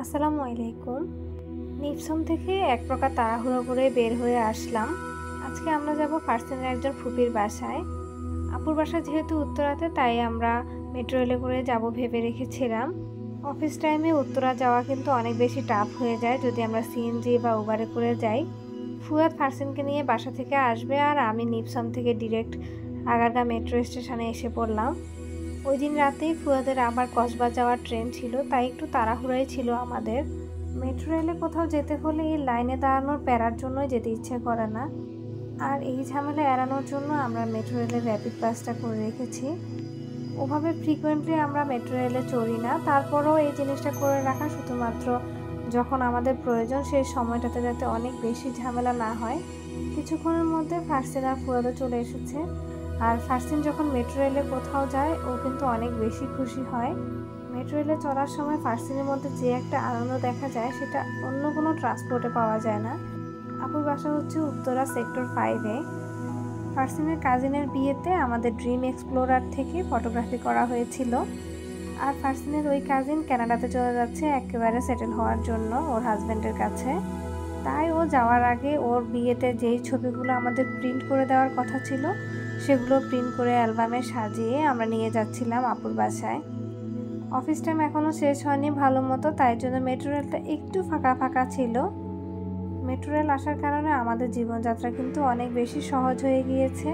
আসসালামু আলাইকুম। নিপসম থেকে এক প্রকার তাড়াহুড়ো করে বের হয়ে আসলাম। আজকে আমরা যাব ফার্সেনের একজন ফুপির বাসায়। আপুর বাসা যেহেতু উত্তরাতে, তাই আমরা মেট্রো রেলে করে যাব ভেবে রেখেছিলাম। অফিস টাইমে উত্তরা যাওয়া কিন্তু অনেক বেশি টাফ হয়ে যায় যদি আমরা সিএনজি বা উবারে করে যাই। ফুয়াদ ফার্সেনকে নিয়ে বাসা থেকে আসবে আর আমি নিপসম থেকে ডিরেক্ট আগারগা মেট্রো স্টেশনে এসে পড়লাম। ওই দিন রাতেই ফুয়াদের আবার কসবা যাওয়ার ট্রেন ছিল, তাই একটু তাড়াহুড়াই ছিল আমাদের। মেট্রো রেলে কোথাও যেতে হলে এই লাইনে দাঁড়ানোর প্যারার জন্যই যেতে ইচ্ছে করে না। আর এই ঝামেলা এড়ানোর জন্য আমরা মেট্রো রেলের র্যাপিড বাসটা করে রেখেছি। ওভাবে ফ্রিকোয়েন্টলি আমরা মেট্রো রেলে চড়ি না, তারপরেও এই জিনিসটা করে রাখা শুধুমাত্র যখন আমাদের প্রয়োজন সেই সময়টাতে যাতে অনেক বেশি ঝামেলা না হয়। কিছুক্ষণের মধ্যে ফার্সিন ফুয়াদও চলে এসেছে। আর ফার্সিন যখন মেট্রো রেলে কোথাও যায়, ও কিন্তু অনেক বেশি খুশি হয়। মেট্রো রেলে চলার সময় ফার্সিনের মধ্যে যে একটা আনন্দ দেখা যায়, সেটা অন্য কোনো ট্রান্সপোর্টে পাওয়া যায় না। আপুর বাসা হচ্ছে উত্তরা সেক্টর ফাইভে ফার্সিনের কাজিনের বিয়েতে আমাদের ড্রিম এক্সপ্লোরার থেকে ফটোগ্রাফি করা হয়েছিল। আর ফার্সিনের ওই কাজিন কানাডাতে চলে যাচ্ছে একেবারে সেটেল হওয়ার জন্য ওর হাজব্যান্ডের কাছে। তাই ও যাওয়ার আগে ওর বিয়েতে যেই ছবিগুলো আমাদের প্রিন্ট করে দেওয়ার কথা ছিল সেগুলো প্রিন্ট করে অ্যালবামে সাজিয়ে আমরা নিয়ে যাচ্ছিলাম আপুর বাসায়। অফিস টাইম এখনও শেষ হয়নি ভালো মতো, তাই জন্য মেট্রো রেলটা একটু ফাঁকা ফাঁকা ছিল। মেট্রো রেল আসার কারণে আমাদের জীবনযাত্রা কিন্তু অনেক বেশি সহজ হয়ে গিয়েছে।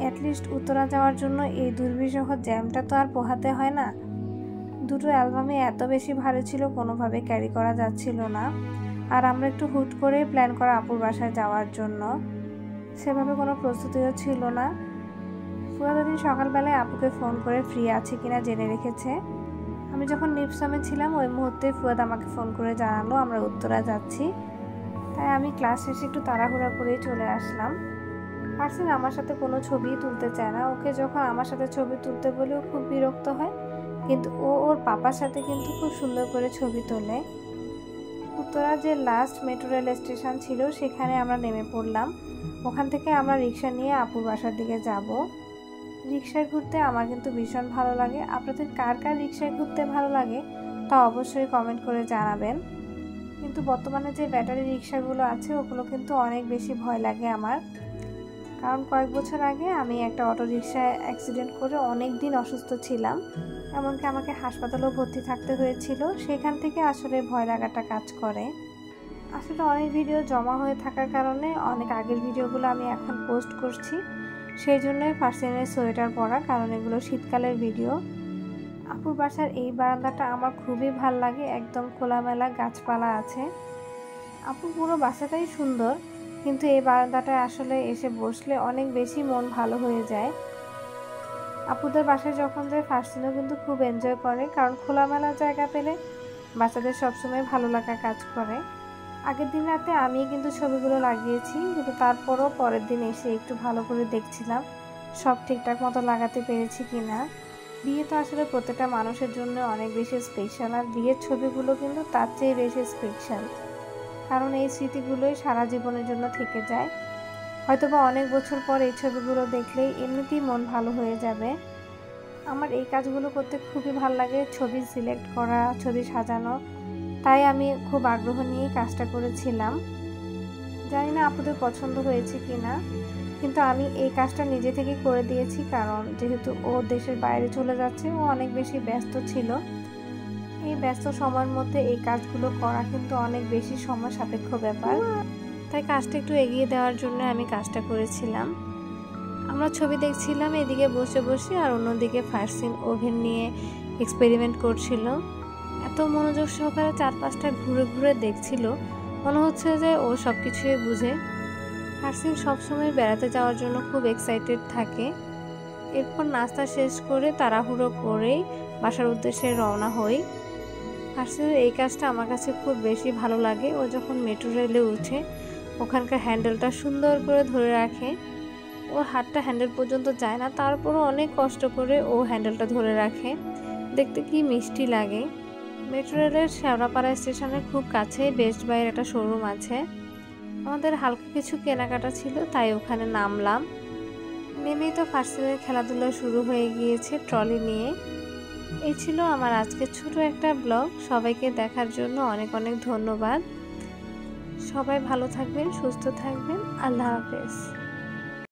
অ্যাটলিস্ট উত্তরা যাওয়ার জন্য এই দুর্বিষহ জ্যামটা তো আর পোহাতে হয় না। দুটো অ্যালবামে এত বেশি ভারী ছিল, কোনোভাবে ক্যারি করা যাচ্ছিল না। আর আমরা একটু হুট করেই প্ল্যান করা আপুর বাসায় যাওয়ার জন্য। সেভাবে কোনো প্রস্তুতিও ছিল না। ফুয়াদিন সকালবেলায় আপুকে ফোন করে ফ্রি আছে কিনা জেনে রেখেছে। আমি যখন নিপসামে ছিলাম, ওই মুহূর্তে ফুয়াদ আমাকে ফোন করে জানালো, আমরা উত্তরা যাচ্ছি। তাই আমি ক্লাস শেষে একটু তাড়াহুড়া করেই চলে আসলাম। ফার্সিন আমার সাথে কোনো ছবিই তুলতে চায় না। ওকে যখন আমার সাথে ছবি তুলতে বলেও খুব বিরক্ত হয়, কিন্তু ও ওর পাপার সাথে কিন্তু খুব সুন্দর করে ছবি তোলে। উত্তরা যে লাস্ট মেট্রো রেল স্টেশন ছিল, সেখানে আমরা নেমে পড়লাম। ওখান থেকে আমরা রিক্সা নিয়ে আপুর বাসার দিকে যাব। রিক্সায় ঘুরতে আমার কিন্তু ভীষণ ভালো লাগে। আপনাদের কার কার রিক্সায় ঘুরতে ভালো লাগে তা অবশ্যই কমেন্ট করে জানাবেন। কিন্তু বর্তমানে যে ব্যাটারি রিক্সাগুলো আছে, ওগুলো কিন্তু অনেক বেশি ভয় লাগে আমার। কারণ কয়েক বছর আগে আমি একটা অটো রিক্সায় অ্যাক্সিডেন্ট করে অনেক দিন অসুস্থ ছিলাম। এমনকি আমাকে হাসপাতালেও ভর্তি থাকতে হয়েছিল। সেখান থেকে আসলে ভয় লাগাটা কাজ করে। আসলে অনেক ভিডিও জমা হয়ে থাকার কারণে অনেক আগের ভিডিওগুলো আমি এখন পোস্ট করছি। সেই জন্যই পার্সেনের সোয়েটার পরা, কারণ এগুলো শীতকালের ভিডিও আপুর বাসার এই বারান্দাটা আমার খুবই ভালো লাগে, একদম খোলামেলা গাছপালা আছে। আপু পুরো বাসাটাই সুন্দর, কিন্তু এই বারান্দাটায় আসলে এসে বসলে অনেক বেশি মন ভালো হয়ে যায়। আপুদের বাসায় যখন যায় ফার্সিনও কিন্তু খুব এনজয় করে, কারণ খোলামেলা জায়গা পেলে বাচ্চাদের সবসময় ভালো লাগা কাজ করে। আগের দিন রাতে আমি কিন্তু ছবিগুলো লাগিয়েছি, কিন্তু তারপরও পরের দিন এসে একটু ভালো করে দেখছিলাম, সব ঠিকঠাক মতো লাগাতে পেরেছি কি না বিয়ে তো আসলে প্রত্যেকটা মানুষের জন্য অনেক বেশি স্পেশাল আর বিয়ের ছবিগুলো কিন্তু তার চেয়ে বেশি স্পেশাল কারণ এই স্মৃতিগুলোই সারা জীবনের জন্য থেকে যায়। হয়তোবা অনেক বছর পর এই ছবিগুলো দেখলেই এমনিতেই মন ভালো হয়ে যাবে। আমার এই কাজগুলো করতে খুবই ভালো লাগে, ছবি সিলেক্ট করা, ছবি সাজানো। তাই আমি খুব আগ্রহ নিয়ে কাজটা করেছিলাম। জানি না আপনাদের পছন্দ হয়েছে কি না কিন্তু আমি এই কাজটা নিজে থেকে করে দিয়েছি কারণ যেহেতু ও দেশের বাইরে চলে যাচ্ছে, ও অনেক বেশি ব্যস্ত ছিল। এই ব্যস্ত সময়ের মধ্যে এই কাজগুলো করা কিন্তু অনেক বেশি সময় সাপেক্ষ ব্যাপার। তাই কাজটা একটু এগিয়ে দেওয়ার জন্য আমি কাজটা করেছিলাম। আমরা ছবি দেখছিলাম, এদিকে বসে বসে আর অন্যদিকে ফার্সিন ওভেন নিয়ে এক্সপেরিমেন্ট করছিল। মনোযোগ সহকারে চারপাশটা ঘুরে ঘুরে দেখছিল, মনে হচ্ছে যে ও সব কিছুই বুঝে। ফার্সিন সবসময় বেড়াতে যাওয়ার জন্য খুব এক্সাইটেড থাকে। এরপর নাস্তা শেষ করে তাড়াহুড়ো করেই বাসার উদ্দেশ্যে রওনা হই। ফার্সিনের এই কাজটা আমার কাছে খুব বেশি ভালো লাগে। ও যখন মেট্রো রেলে উঠে, ওখানকার হ্যান্ডেলটা সুন্দর করে ধরে রাখে। ওর হাতটা হ্যান্ডেল পর্যন্ত যায় না, তারপরও অনেক কষ্ট করে ও হ্যান্ডেলটা ধরে রাখে। দেখতে কি মিষ্টি লাগে। মেট্রো রেলের শেওড়াপাড়া স্টেশনের খুব কাছে বেস্ট বাইয়ের একটা শোরুম আছে। আমাদের হালকা কিছু কেনাকাটা ছিল, তাই ওখানে নামলাম। নেমেই তো ফার্স্ট খেলাধুলা শুরু হয়ে গিয়েছে ট্রলি নিয়ে। এই ছিল আমার আজকের ছোট একটা ব্লগ সবাইকে দেখার জন্য অনেক অনেক ধন্যবাদ। সবাই ভালো থাকবেন, সুস্থ থাকবেন। আল্লাহ হাফেজ।